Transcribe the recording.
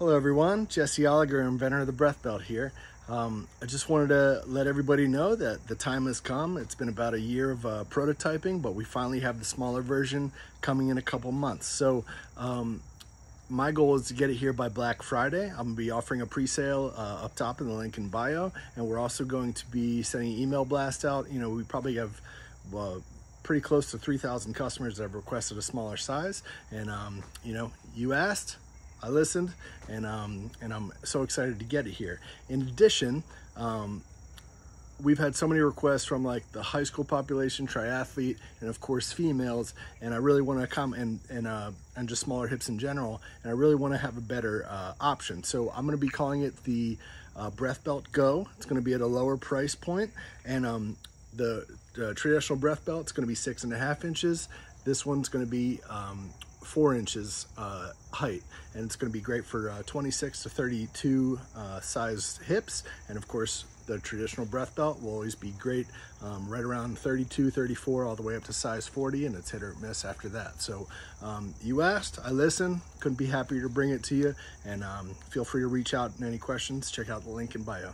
Hello everyone, Jesse Oliger, inventor of the Breath Belt here. Um, I just wanted to let everybody know that the time has come. It's been about a year of uh, prototyping, but we finally have the smaller version coming in a couple months. So um, my goal is to get it here by Black Friday. I'm gonna be offering a pre-sale uh, up top in the link in bio, and we're also going to be sending email blast out. You know, we probably have uh, pretty close to 3,000 customers that have requested a smaller size, and um, you know, you asked, I listened, and um, and I'm so excited to get it here. In addition, um, we've had so many requests from like the high school population, triathlete, and of course females. And I really want to come and and uh, and just smaller hips in general. And I really want to have a better uh, option. So I'm going to be calling it the uh, Breath Belt Go. It's going to be at a lower price point, and um, the, the traditional Breath Belt is going to be six and a half inches. This one's going to be um, four inches uh, height. And it's going to be great for uh, 26 to 32 uh, size hips. And of course the traditional breath belt will always be great um, right around 32 34 all the way up to size 40 and it's hit or miss after that. So um, you asked I listened couldn't be happier to bring it to you. And um, feel free to reach out in any questions. Check out the link in bio